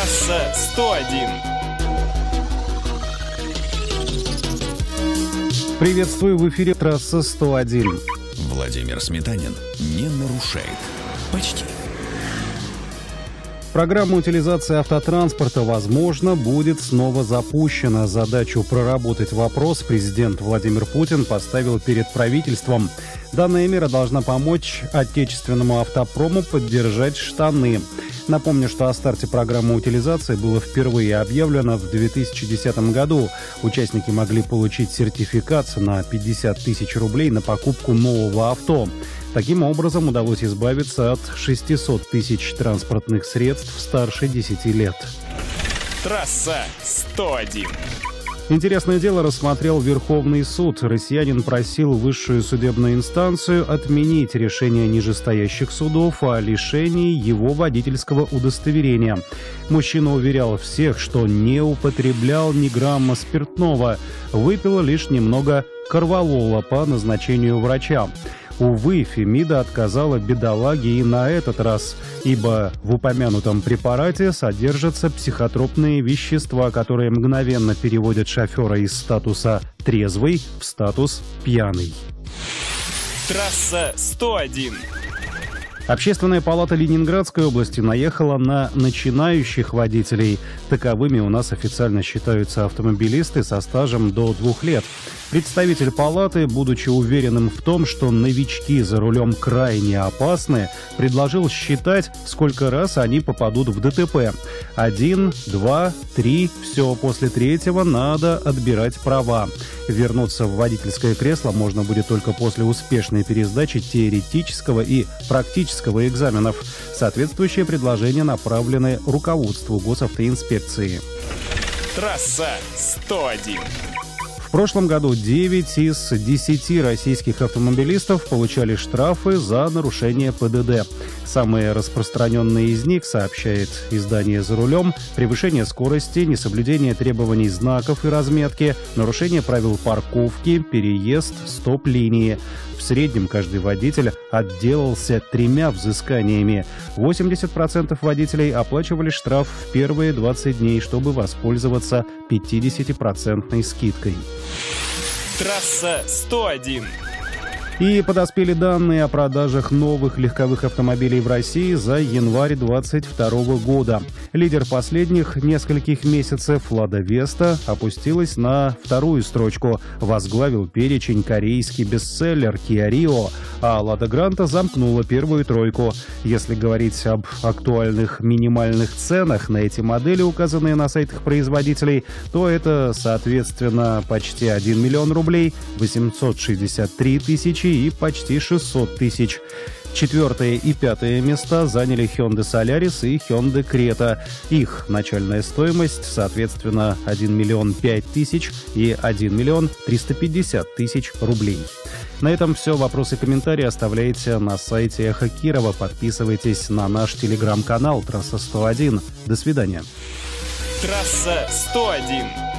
Трасса 101. Приветствую в эфире трасса 101. Владимир Сметанин не нарушает. Почти. Программа утилизации автотранспорта, возможно, будет снова запущена. Задачу проработать вопрос президент Владимир Путин поставил перед правительством. Данная мера должна помочь отечественному автопрому поддержать штаны. Напомню, что о старте программы утилизации было впервые объявлено в 2010 году. Участники могли получить сертификат на 50 тысяч рублей на покупку нового авто. Таким образом, удалось избавиться от 600 тысяч транспортных средств старше 10 лет. Трасса 101. Интересное дело рассмотрел Верховный суд. Россиянин просил высшую судебную инстанцию отменить решение нижестоящих судов о лишении его водительского удостоверения. Мужчина уверял всех, что не употреблял ни грамма спиртного, выпил лишь немного корвалола по назначению врача. Увы, Фемида отказала бедолаге и на этот раз, ибо в упомянутом препарате содержатся психотропные вещества, которые мгновенно переводят шофера из статуса «трезвый» в статус «пьяный». Трасса 101. Общественная палата Ленинградской области наехала на начинающих водителей. Таковыми у нас официально считаются автомобилисты со стажем до двух лет. Представитель палаты, будучи уверенным в том, что новички за рулем крайне опасны, предложил считать, сколько раз они попадут в ДТП. Один, два, три, все, после третьего надо отбирать права. Вернуться в водительское кресло можно будет только после успешной пересдачи теоретического и практического экзаменов. Соответствующие предложения направлены руководству госавтоинспекции. Трасса 101. В прошлом году 9 из 10 российских автомобилистов получали штрафы за нарушение ПДД. Самые распространенные из них, сообщает издание «За рулем», превышение скорости, несоблюдение требований знаков и разметки, нарушение правил парковки, переезд, стоп-линии. В среднем каждый водитель отделался тремя взысканиями. 80% водителей оплачивали штраф в первые 20 дней, чтобы воспользоваться 50% скидкой. Трасса 101. И подоспели данные о продажах новых легковых автомобилей в России за январь 2022 года. Лидер последних нескольких месяцев «Лада Веста» опустилась на вторую строчку. Возглавил перечень корейский бестселлер «Киа Рио», а «Лада Гранта» замкнула первую тройку. Если говорить об актуальных минимальных ценах на эти модели, указанные на сайтах производителей, то это, соответственно, почти 1 миллион рублей, 863 тысячи и почти 600 тысяч. Четвертое и пятое места заняли Hyundai Solaris и Hyundai Creta. Их начальная стоимость, соответственно, 1 миллион 5 тысяч и 1 миллион 350 тысяч рублей. На этом все. Вопросы и комментарии оставляйте на сайте Эхо Кирова. Подписывайтесь на наш телеграм-канал «Трасса 101». До свидания. Трасса 101.